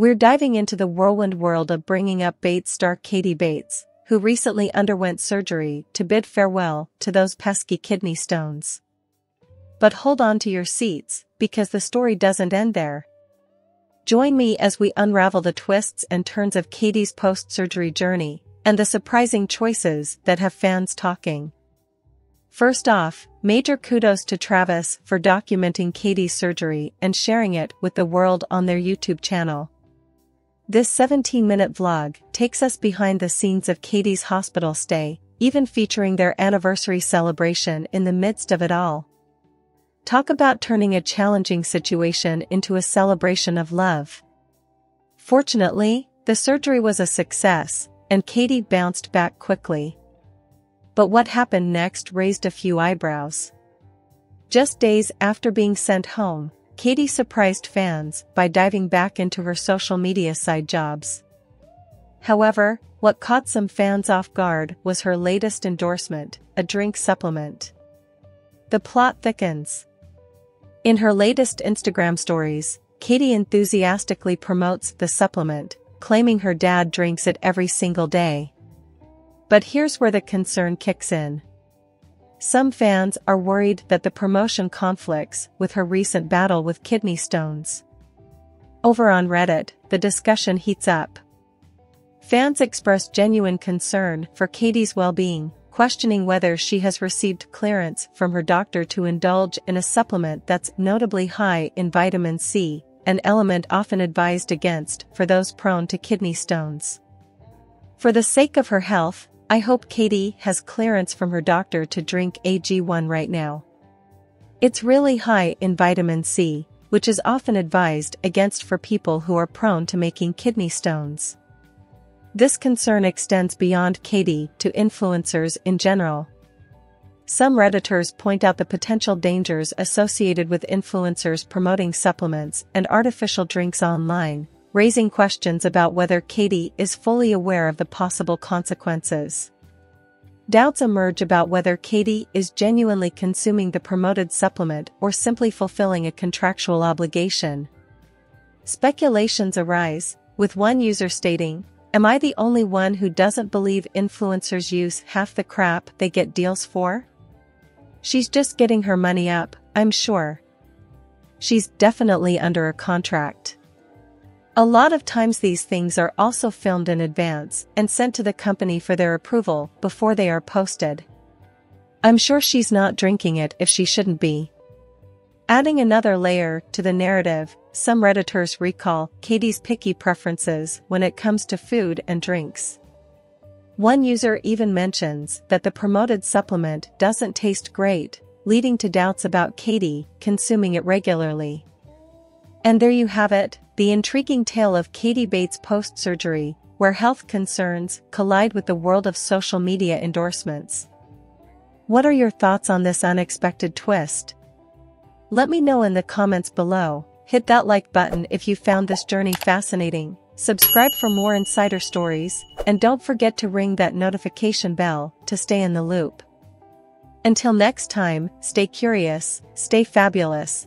We're diving into the whirlwind world of bringing up Bates star Katie Bates, who recently underwent surgery to bid farewell to those pesky kidney stones. But hold on to your seats, because the story doesn't end there. Join me as we unravel the twists and turns of Katie's post-surgery journey, and the surprising choices that have fans talking. First off, major kudos to Travis for documenting Katie's surgery and sharing it with the world on their YouTube channel. This 17-minute vlog takes us behind the scenes of Katie's hospital stay, even featuring their anniversary celebration in the midst of it all. Talk about turning a challenging situation into a celebration of love. Fortunately, the surgery was a success, and Katie bounced back quickly. But what happened next raised a few eyebrows. Just days after being sent home, Katie surprised fans by diving back into her social media side jobs. However, what caught some fans off guard was her latest endorsement, a drink supplement. The plot thickens. In her latest Instagram stories, Katie enthusiastically promotes the supplement, claiming her dad drinks it every single day. But here's where the concern kicks in. Some fans are worried that the promotion conflicts with her recent battle with kidney stones. Over on Reddit, the discussion heats up. Fans express genuine concern for Katie's well-being, questioning whether she has received clearance from her doctor to indulge in a supplement that's notably high in vitamin C, an element often advised against for those prone to kidney stones. For the sake of her health, I hope Katie has clearance from her doctor to drink AG1 right now. It's really high in vitamin C, which is often advised against for people who are prone to making kidney stones. This concern extends beyond Katie to influencers in general. Some Redditors point out the potential dangers associated with influencers promoting supplements and artificial drinks online, raising questions about whether Katie is fully aware of the possible consequences. Doubts emerge about whether Katie is genuinely consuming the promoted supplement or simply fulfilling a contractual obligation. Speculations arise, with one user stating, Am I the only one who doesn't believe influencers use half the crap they get deals for? She's just getting her money up, I'm sure. She's definitely under a contract. A lot of times these things are also filmed in advance and sent to the company for their approval before they are posted. I'm sure she's not drinking it if she shouldn't be. Adding another layer to the narrative, some Redditors recall Katie's picky preferences when it comes to food and drinks. One user even mentions that the promoted supplement doesn't taste great, leading to doubts about Katie consuming it regularly. And there you have it, the intriguing tale of Katie Bates post-surgery, where health concerns collide with the world of social media endorsements. What are your thoughts on this unexpected twist? Let me know in the comments below, hit that like button if you found this journey fascinating, subscribe for more insider stories, and don't forget to ring that notification bell to stay in the loop. Until next time, stay curious, stay fabulous,